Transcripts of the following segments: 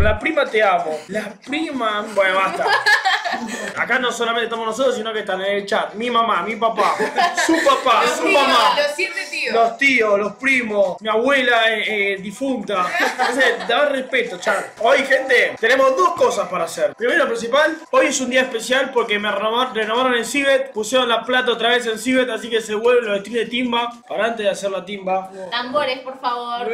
La prima te amo. La prima. Bueno, basta. Acá no solamente estamos nosotros, sino que están en el chat. Mi mamá, mi papá, su papá, Los su tíos, mamá. los siete tíos. Los tíos, los primos, mi abuela eh, eh, difunta. Entonces, dame respeto, chat. Hoy, gente, tenemos dos cosas para hacer. Primero, principal, hoy es un día especial porque me renovaron, renovaron en Cibet, pusieron la plata otra vez en Cibet, así que se vuelven los streams de timba. Para antes de hacer la timba, Tambores, por favor.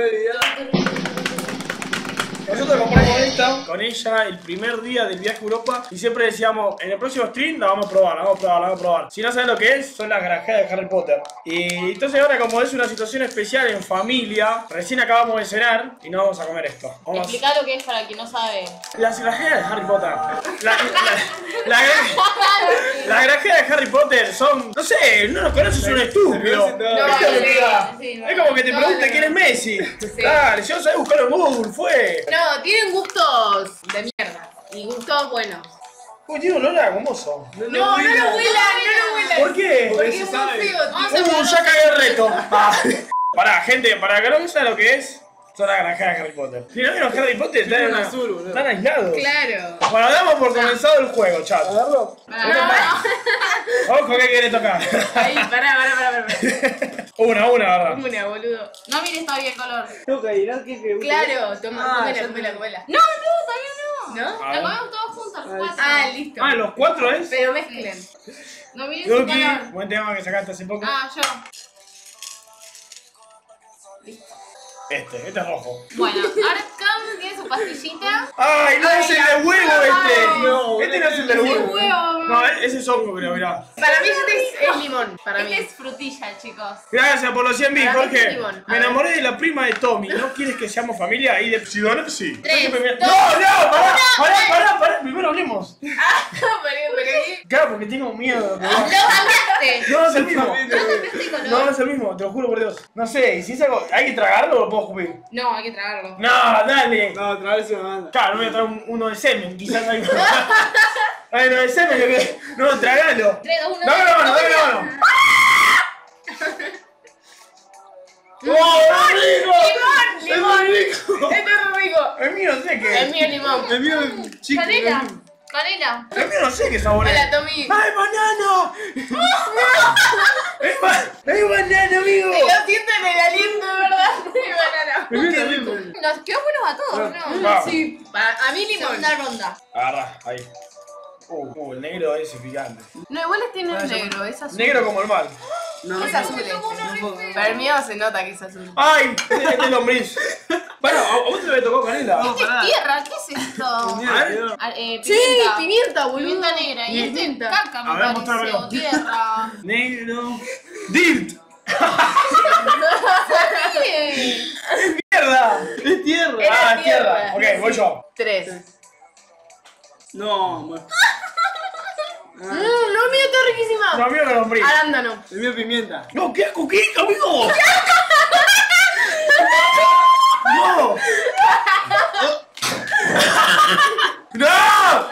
Nosotros compramos esta con ella el primer día del viaje a Europa y siempre decíamos, en el próximo stream la vamos a probar, la vamos a probar, la vamos a probar. Si no saben lo que es, son las garajeas de Harry Potter. Y entonces ahora como es una situación especial en familia, recién acabamos de cenar y no vamos a comer esto. Vamos a- Explica lo que es para quien no sabe. Las grajeas de Harry Potter. La, la, la, gra- las grajeas de Harry Potter son, no sé, no los conoces, es un estúpido. No, Es como que- sí, sí, es como que te no, pregunte no, quién es. Messi. Dale, si no sabes buscarlo en Google, fue. No, tienen gustos de mierda. Y gustos buenos. Uy, tiene olor a gomoso. No, no lo huelan, no lo huelan. ¿Por qué? Porque es muy feo, Uh, ya cagué el reto. Ah. Pará, gente, para que no saben lo que es, son las granjeras de Harry Potter. Si no vieron Harry Potter, están, en una- azul, boludo. están aislados. Claro. Bueno, damos por comenzado el juego, chat. ¿Agarro? Ojo que quiere tocar. Ahí, pará, pará, pará, pará. una, una, ¿verdad? Una, boludo. No mires todavía el color. Que adivinar qué que Claro, toma, Ah, comela, comela, te- comela. No, no, todavía no. ¿No? A La comemos todos juntos, los cuatro. Ah, listo. Ah, los cuatro es. Pero mezclen. No mires el color. buen tema que sacaste hace poco. Ah, yo. Este, este es rojo. Bueno, ahora tiene su pastillita. ¡Ay, no es el de huevo este! No, este no es el Ese huevo. huevo. No, e- ese es hongo, creo, mirá. Para mí este es, es limón. Para Este mí. es frutilla, chicos. Gracias por los 100 mil, Jorge. Me enamoré de la prima de Tommy. ¿No quieres que seamos familia? Y de Sidona, sí. Tres, No, dos, no, pará, pará, pará, pará. Primero hablemos. Ah, Claro, porque tengo miedo. ¡Lo cambiaste! No, no es el mismo. ¿No? No, no es el mismo, te lo juro por Dios. No sé, y si es algo. ¿Hay que tragarlo o lo puedo escupir? No, hay que tragarlo. No, dale. No, traerse una banda. Claro, no voy a traer un- uno de semen, quizás hay uno. Hay uno de semen, yo que. No, tragalo. Dame la mano, dame la mano. ¡Oh, es rico! ¡Limón! ¡Es ¡Limón! muy rico! Este es rico. El mío no sé qué. El mío es limón. El mío es chico. Canela. Canela. El mío no sé qué sabor es. Hola, Tommy. ¡Ay, banano! ¡Es ba- es banano, amigo! Lo siento en el aliento, de verdad. De banana. Nos quedó buenos a todos, ¿no? Sí, a mí limón. Segunda ronda. Agarra, ahí. Uh, uh, el negro ese picante. No, igual este no es negro, es azul. Negro como el mal. No, Es azul este. puedo. Para el mío se nota que es azul. ¡Ay! Este este es lombriz. Bueno, ¿a vos te le tocó canela? No, pará. es tierra, ¿qué es esto? Ah, eh, Sí, pimienta. pimienta, boludo. Pimienta negra. Y este es Pimienta. caca, me. O tierra. Negro. ¡Dirt! Sí. ¡Mierda! Es tierra. Era Ah, tierra. tierra. Ok, voy yo. Tres. No, bueno. Mmm, no, el mío está riquísima. No, mío que lombriz. Arándano. El mío es pimienta. No, ¿qué asco? ¿Qué, amigo? ¡No! ¡No!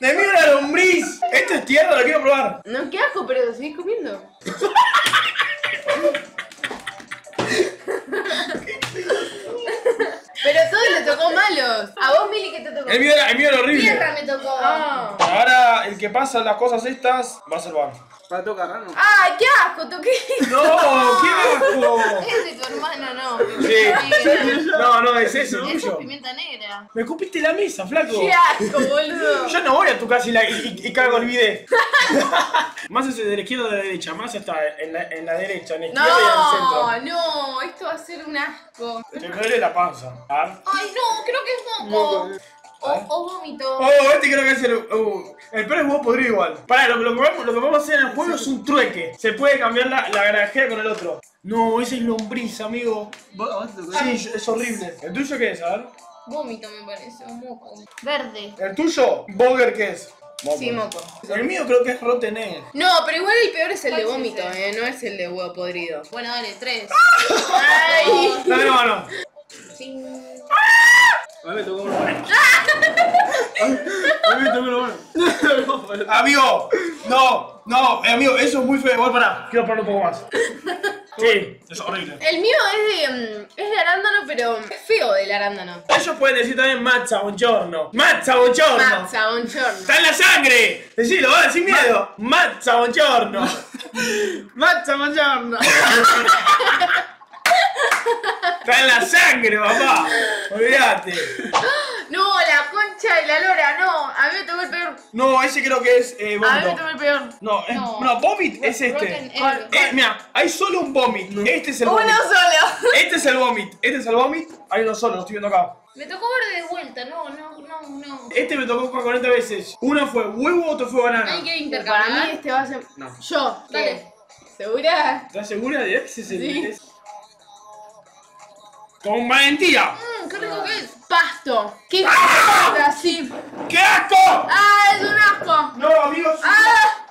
¡De mí una lombriz! Esto es tierra, lo quiero probar. No, qué asco, pero seguís comiendo. pero a todos le tocó malos. A vos, Mili, ¿qué te tocó? El mío era, el mío era horrible. Tierra me tocó. Ah. Ahora el que pasa las cosas estas va a ser Bar. Para tocar raro. ¡Ay, qué asco! Toqué. ¡No! ¡Qué asco! Es de tu hermano, no. Sí. No, no, es Eso es tuyo. pimienta negra. Me escupiste la mesa, flaco. ¡Qué asco, boludo! Yo no voy a tu casa y, la, y, y cago el video. más ese de la izquierda o de la derecha, más está en la, en la derecha, en la izquierda y en el No, centro. no, esto va a ser un asco. Te duele la panza. A ver. Ay, no, creo que es moco. O, o vómito. Oh, este creo que es el. uh, el peor es huevo podrido igual. Pará, lo, lo que vamos, lo que vamos a hacer en el juego es un trueque. Se puede cambiar la, la granjera con el otro. No, ese es lombriz, amigo. ¿Vos, a vos te tocó? Sí, es horrible. ¿El tuyo qué es? A ver. Vómito me parece, o moco. Verde. ¿El tuyo? ¿Boger qué es? Sí, moco. El mío creo que es rotten egg. No, pero igual el peor es el de ¿Cuál es vómito, eh, no es el de huevo podrido. Bueno, dale, tres. ¡Ay! Dame la mano. Cinco. A mí me tocó uno Amigo, no, no, eh, amigo, eso es muy feo. Igual para, quiero probar un poco más. Sí, es horrible. El mío es de, mm, es de arándano, pero es feo del arándano. Ellos pueden decir también mazza, buongiorno. Mazza, buongiorno. Mazza, buongiorno. Está en la sangre. Decilo, va, sin miedo. Mazza, buongiorno. Mazza, buongiorno. Está en la sangre, papá. Olvídate. No, la concha y la lora, no. A mí me tocó el peor. No, ese creo que es eh, A mí me tocó el peor. No, es, No. no, vomit es este. Eh, mira, hay solo un vomit. Este es el Uno vomit. solo. Este es el vomit. Este es el vomit. Hay uno solo, lo estoy viendo acá. Me tocó ver de vuelta, no, no, no, no. Este me tocó 40 veces. Uno fue huevo, otro fue banana. Hay que Para mí intercambiar. este va a ser. No. Yo. Dale. ¿Segura? ¿Estás segura de es el Sí. Con valentía. Mmm, qué rico que es. Pasto. ¿Qué así? ¡Qué asco! ¡Ah, es un asco! No, amigos. ¡Ah!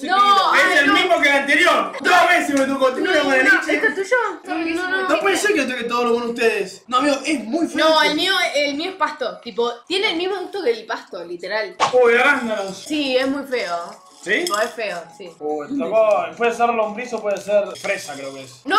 No, es ay, el no. mismo que el anterior. Dos veces me tocó. Tengo una No, buena no, leche. ¿este es tuyo? No, no, No puede ser que toque todo lo bueno ustedes. No, amigo, es muy fuerte. No, el mío, el mío es pasto. Tipo, tiene el mismo gusto que el pasto, literal. Uy, arándanos. Sí, es muy feo. ¿Sí? Tipo, es feo, sí. Uy, te tocó. Puede ser lombriz o puede ser fresa, creo que es. ¡No!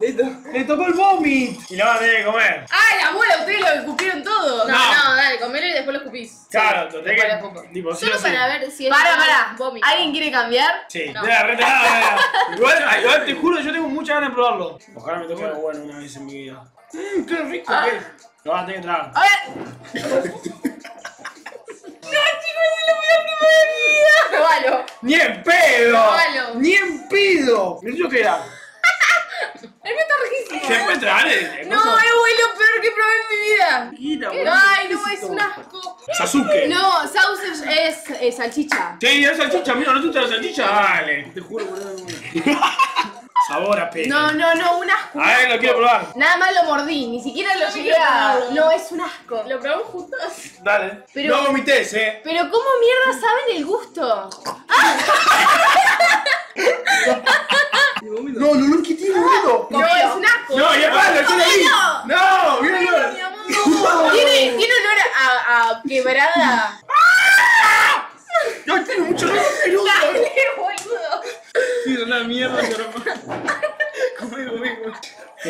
Listo. Le tocó el vomit. Y lo van a tener que comer. ¡Ay, abuela! Ustedes lo escupieron todo. No, no, dale, comelo y después lo escupís. Claro, te tenés después que. lo escupo. Tipo, sí Solo o sí. para ver si es Para, para. vómito. ¿Alguien quiere cambiar? Sí, No. mira, re nada, nada. Igual, igual te juro, yo tengo muchas ganas de probarlo. Ojalá me toque algo bueno una vez en mi vida. Mmm, qué rico Ah. que es. Lo vas a tener que tragar. A ver. no, chicos, es lo peor que me he en mi vida. Probalo. ¡Ni en pedo! Probalo. ¡Ni en pedo! ¿Y yo qué era? El mío está riquísimo. ¿Se puede tragar el No, es lo peor que probé en mi vida. Boludo, Ay, ¿qué no, es un asco. Sasuke. No, sausage es, es salchicha. Sí, es salchicha, mira, ¿no te gusta la salchicha? Dale. Te juro, boludo. Sabor a pelo. No, no, no, un asco. A ver, lo quiero probar. Nada más lo mordí, ni siquiera lo llegué a. No, es un asco. Lo probamos juntos. Dale. Pero- No vomites, eh. Pero ¿cómo mierda saben el gusto? Y vomito. No, no, no, ¿qué tiene, boludo? No, es un asco. No, ya palo, yo lo vi. No, mira, Mi mira. amor. Tiene, tiene olor a, a quebrada. No, tiene mucho olor asqueroso. Dale, boludo. Sí, es una mierda, pero. Comé, comé, comé. No,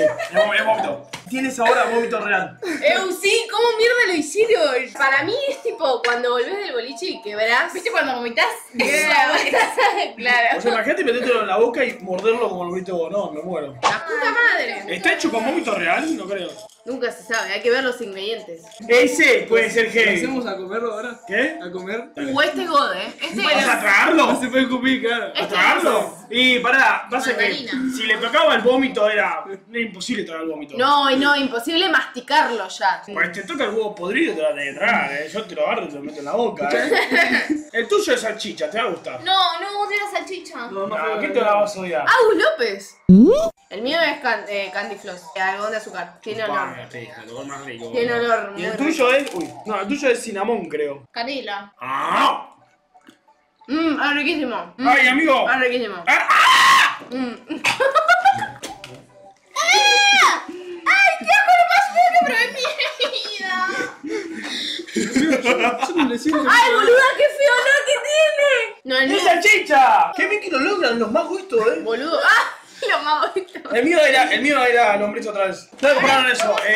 es vómito. Tiene sabor a vómito real. Eu, sí, ¿cómo mierda lo hicieron? Para mí es tipo cuando volvés del boliche y quebrás. ¿Viste cuando vomitas? claro. O sea, imagínate metértelo en la boca y morderlo como lo viste vos. No, me muero. La puta madre. ¿Está hecho con vómito real? No creo. Nunca se sabe, hay que ver los ingredientes. Ese puede ser heavy. ¿Hacemos a comerlo ahora? ¿Qué? ¿A comer? Uh, este god, eh. Este ¿Vas a. No tragarlo? se puede claro. ¿A tragarlo? Y pará, pasa que Mandarina. si le tocaba el vómito era, era imposible tragar el vómito. No, y no, imposible masticarlo ya. Pues te toca el huevo podrido, te lo tenés que tragar, eh. Yo te lo agarro y te lo meto en la boca, eh. El tuyo es salchicha, te va a gustar. No, no odio la salchicha. No, no, fue- ¿qué te la vas a odiar? Agus López. El mío es can- eh, Candy Floss, eh, algodón de azúcar. Tiene olor. Lo más rico. Tiene olor Y muy el tuyo es. Uy, no, el tuyo es cinnamon, creo. Canela. ¡Ah! Mmm, es riquísimo. Mm, ¡Ay, amigo! Es riquísimo. ¡Ah! Mm. Yo no le siento. ¡Ay, boluda, qué feo olor que tiene! No, mío. ¡Es salchicha! ¡Qué bien que lo logran los más gustos, eh! Boludo. ¡Ah! Lo más bonito. El mío era, el mío era lombriz otra vez. ¿Dónde compraron eso? Ay,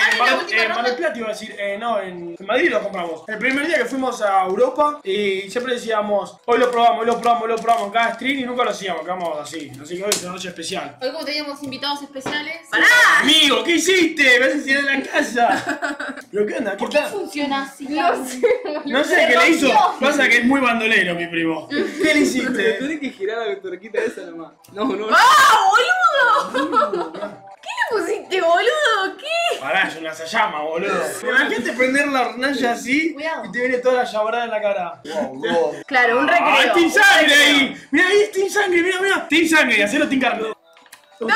En Mar, del. Plata iba a decir, eh, no, en, en Madrid lo compramos. El primer día que fuimos a Europa y siempre decíamos, hoy lo probamos, hoy lo probamos, hoy lo probamos en cada stream y nunca lo hacíamos, quedamos así. Así que hoy es una noche especial. Hoy como teníamos invitados especiales. ¡Pará! Amigo, ¿qué hiciste? Me haces ir en la casa. ¿Pero qué onda? ¿Qué ¿Por qué tal? funciona así? No sé. No sé qué le hizo. Pasa que es muy bandolero, mi primo. ¿Qué le hiciste? Tenés que girar la torquita esa nomás. No, no. ¡Ah, boludo! ¿Qué le pusiste, boludo? ¿Qué? Pará, es una llama, boludo. Imagínate prender la hornalla así Cuidado. y te viene toda la llamarada en la cara. Wow, wow. Claro, un recreo. ¡Ay, Team Sangre recreo. ahí! ¡Mira ahí, Team Sangre! ¡Mira, mira! Team Sangre, hacelo Team Carne. ¡No!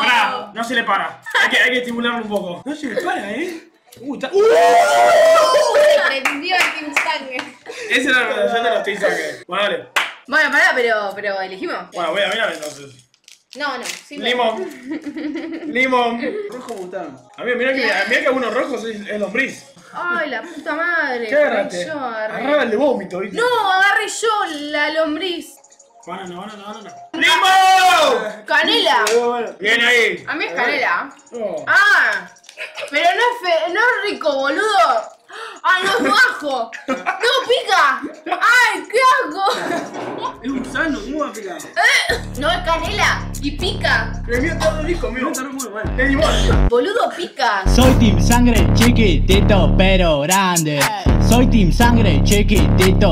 Pará, no se le para. Hay que, hay que estimularlo un poco. No se le para, ¿eh? Uh, está... ¡Uh! Se prendió el Team Sangre. Esa es la relación de los Team Sangre. Bueno, dale. Bueno, pará, pero, pero elegimos. Bueno, voy a mirar entonces. No, no. sí Limón. Limón. Rojo mutano. A mí, mira que, mira que algunos rojos es, es lombriz. Ay, la puta madre. ¿Qué agarraste? Yo agarré. Agarraba el de vómito, ¿viste? No, agarré yo la lombriz. Banana, banana, banana. ¡Limón! Canela. Bien ahí. A mí es canela. No. Ah, pero no es, fe- no es rico, boludo. Ah, no es bajo. No, pica. Ay, qué asco. Es gusano, ¿cómo va a picar? No es canela y pica. El mío está rico, mío. Está muy mal. Es limón. Boludo, pica. Soy Team Sangre chiquitito pero grande. Soy Team Sangre chiquitito